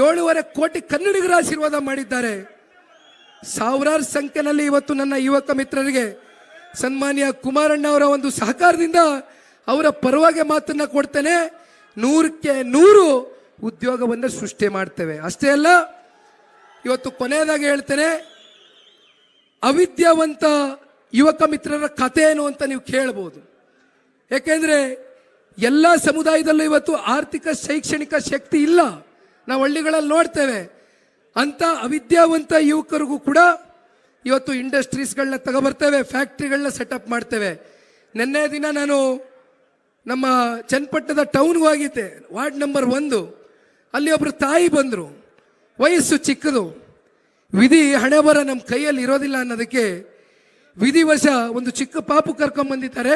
ಏಳೂವರೆ ಕೋಟಿ ಕನ್ನಡಿಗರ ಆಶೀರ್ವಾದ ಮಾಡಿದ್ದಾರೆ. ಸಾವಿರಾರು ಸಂಖ್ಯೆನಲ್ಲಿ ಇವತ್ತು ನನ್ನ ಯುವಕ ಮಿತ್ರರಿಗೆ ಸನ್ಮಾನ್ಯ ಕುಮಾರಣ್ಣ ಅವರ ಒಂದು ಸಹಕಾರದಿಂದ ಅವರ ಪರವಾಗಿ ಮಾತನ್ನ ಕೊಡ್ತೇನೆ. ನೂರಕ್ಕೆ ನೂರು ಉದ್ಯೋಗವನ್ನು ಸೃಷ್ಟಿ ಮಾಡ್ತೇವೆ. ಅಷ್ಟೇ ಅಲ್ಲ, ಇವತ್ತು ಕೊನೆಯದಾಗಿ ಹೇಳ್ತೇನೆ, ಅವಿದ್ಯಾವಂತ ಯುವಕ ಮಿತ್ರರ ಕಥೆ ಏನು ಅಂತ ನೀವು ಕೇಳಬಹುದು ಯಾಕೆಂದ್ರೆ ಎಲ್ಲ ಸಮುದಾಯದಲ್ಲೂ ಇವತ್ತು ಆರ್ಥಿಕ ಶೈಕ್ಷಣಿಕ ಶಕ್ತಿ ಇಲ್ಲ. ನಾವು ಹಳ್ಳಿಗಳಲ್ಲಿ ನೋಡ್ತೇವೆ. ಅಂತ ಅವಿದ್ಯಾವಂತ ಯುವಕರಿಗೂ ಕೂಡ ಇವತ್ತು ಇಂಡಸ್ಟ್ರೀಸ್ಗಳನ್ನ ತಗೊಬರ್ತೇವೆ, ಫ್ಯಾಕ್ಟ್ರಿಗಳನ್ನ ಸೆಟಪ್ ಮಾಡ್ತೇವೆ. ನಿನ್ನೆ ದಿನ ನಾನು ನಮ್ಮ ಚನ್ನಪಟ್ಟಣದ ಟೌನ್ಗೂ ಹೋಗಿದ್ದೆ, ವಾರ್ಡ್ ನಂಬರ್ ಒಂದು. ಅಲ್ಲಿ ಒಬ್ರು ತಾಯಿ ಬಂದರು, ವಯಸ್ಸು ಚಿಕ್ಕದು. ವಿಧಿ ಹಣೆ ಬರ ನಮ್ಮ ಕೈಯಲ್ಲಿ ಇರೋದಿಲ್ಲ ಅನ್ನೋದಕ್ಕೆ ವಿಧಿವಶ ಒಂದು ಚಿಕ್ಕ ಪಾಪು ಕರ್ಕೊಂಬಂದಿದ್ದಾರೆ,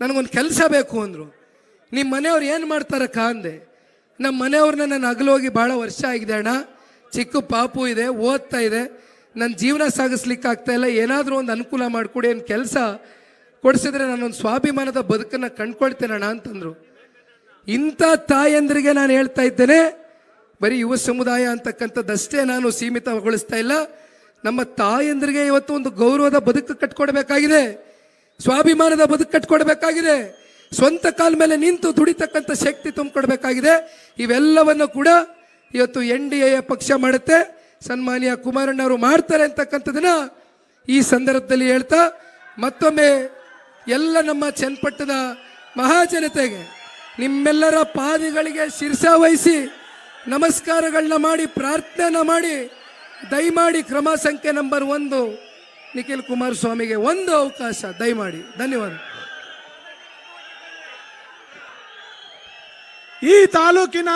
ನನಗೊಂದು ಕೆಲಸ ಬೇಕು ಅಂದರು. ನಿಮ್ಮ ಮನೆಯವ್ರು ಏನು ಮಾಡ್ತಾರಕ್ಕ ಅಂದೆ ನಮ್ಮ ಮನೆಯವ್ರನ್ನ ನಾನು ಅಗಲೋಗಿ ಭಾಳ ವರ್ಷ ಆಗಿದೆ ಅಣ್ಣ, ಚಿಕ್ಕ ಪಾಪು ಇದೆ, ಓದ್ತಾ ಇದೆ ನನ್ನ ಜೀವನ ಸಾಗಿಸ್ಲಿಕ್ಕೆ ಆಗ್ತಾ ಇಲ್ಲ, ಏನಾದರೂ ಒಂದು ಅನುಕೂಲ ಮಾಡಿಕೊಡಿ ಏನು ಕೆಲಸ ಕೊಡಿಸಿದ್ರೆ ನಾನೊಂದು ಸ್ವಾಭಿಮಾನದ ಬದುಕನ್ನು ಕಂಡ್ಕೊಳ್ತೇನಣ್ಣ ಅಂತಂದರು. ಇಂಥ ತಾಯಂದ್ರಿಗೆ ನಾನು ಹೇಳ್ತಾ ಇದ್ದೇನೆ, ಬರೀ ಯುವ ಸಮುದಾಯ ಅಂತಕ್ಕಂಥದ್ದಷ್ಟೇ ನಾನು ಸೀಮಿತಗೊಳಿಸ್ತಾ ಇಲ್ಲ. ನಮ್ಮ ತಾಯಂದ್ರಿಗೆ ಇವತ್ತು ಒಂದು ಗೌರವದ ಬದುಕು ಕಟ್ಕೊಡ್ಬೇಕಾಗಿದೆ. ಸ್ವಾಭಿಮಾನದ ಬದುಕು ಕಟ್ಕೊಡ್ಬೇಕಾಗಿದೆ. ಸ್ವಂತ ಕಾಲ ಮೇಲೆ ನಿಂತು ದುಡಿತಕ್ಕಂಥ ಶಕ್ತಿ ತುಂಬಿಕೊಡ್ಬೇಕಾಗಿದೆ. ಇವೆಲ್ಲವನ್ನು ಕೂಡ ಇವತ್ತು ಎನ್ ಡಿ ಎ ಪಕ್ಷ ಮಾಡುತ್ತೆ. ಸನ್ಮಾನ್ಯ ಕುಮಾರಣ್ಣ ಅವರು ಮಾಡ್ತಾರೆ ಅಂತಕ್ಕಂಥದನ್ನ ಈ ಸಂದರ್ಭದಲ್ಲಿ ಹೇಳ್ತಾ, ಮತ್ತೊಮ್ಮೆ ಎಲ್ಲ ನಮ್ಮ ಚನ್ನಪಟ್ಟದ ಮಹಾಜನತೆಗೆ ನಿಮ್ಮೆಲ್ಲರ ಪಾದಿಗಳಿಗೆ ಶಿರ್ಷ ವಹಿಸಿ ನಮಸ್ಕಾರಗಳನ್ನ ಮಾಡಿ ಪ್ರಾರ್ಥನೆ ಮಾಡಿ ದಯಮಾಡಿ ಕ್ರಮ ಸಂಖ್ಯೆ ನಂಬರ್ ಒಂದು ನಿಖಿಲ್ ಕುಮಾರಸ್ವಾಮಿಗೆ ಒಂದು ಅವಕಾಶ ದಯಮಾಡಿ. ಧನ್ಯವಾದ. ಈ ತಾಲೂಕಿನ